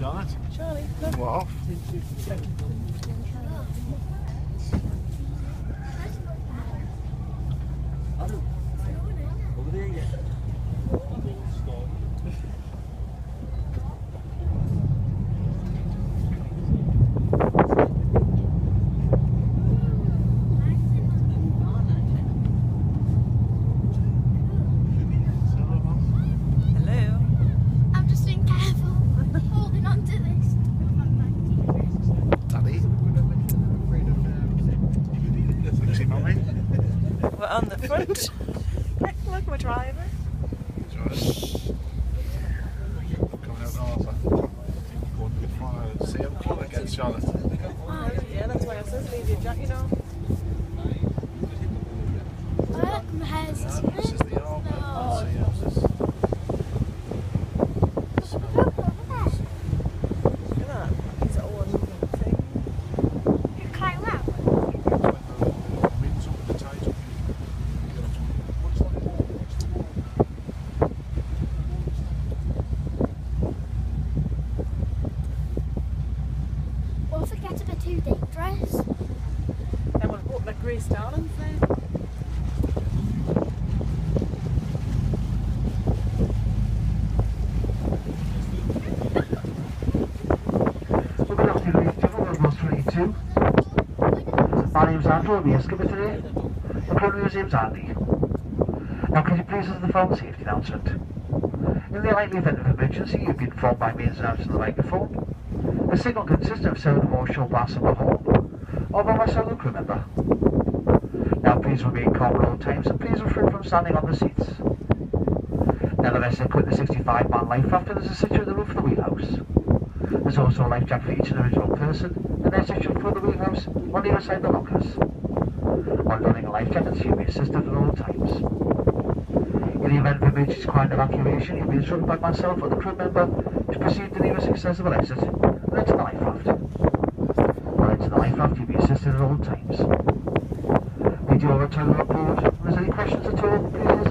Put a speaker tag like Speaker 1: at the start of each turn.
Speaker 1: Charlotte.
Speaker 2: Charlie,
Speaker 1: What
Speaker 2: We're on the front. Look,
Speaker 1: come against Charlotte.
Speaker 2: Yeah, that's why I says leave your jacket on.
Speaker 3: Oh, look,
Speaker 1: the
Speaker 2: Grace Darlings there.
Speaker 4: So good afternoon, gentlemen. Bus 22. My name's Andrew. I'll be excavator today. The current museum's Andy. Now, could you please listen to the phone safety announcement? In the likely event of emergency, you've been informed by means announced on the microphone. The signal consists of of or short blast of a horn, or by a solo crew member. Now, please remain calm at all times, and please refrain from standing on the seats. Now, the vessel equipped the 65-man life raft and is situated at the roof of the wheelhouse. There's also a life jacket for each individual person, and there's a situated for the wheelhouse on the other side of the lockers. While donning a life jacket, you'll be assisted at all times. In the event of emergency requiring evacuation, you'll be instructed by myself or the crew member to proceed to the nearest accessible exit and enter the life raft. While entering the life raft, you'll be assisted at all times. We do have a toilet on board. If there's any questions at all, please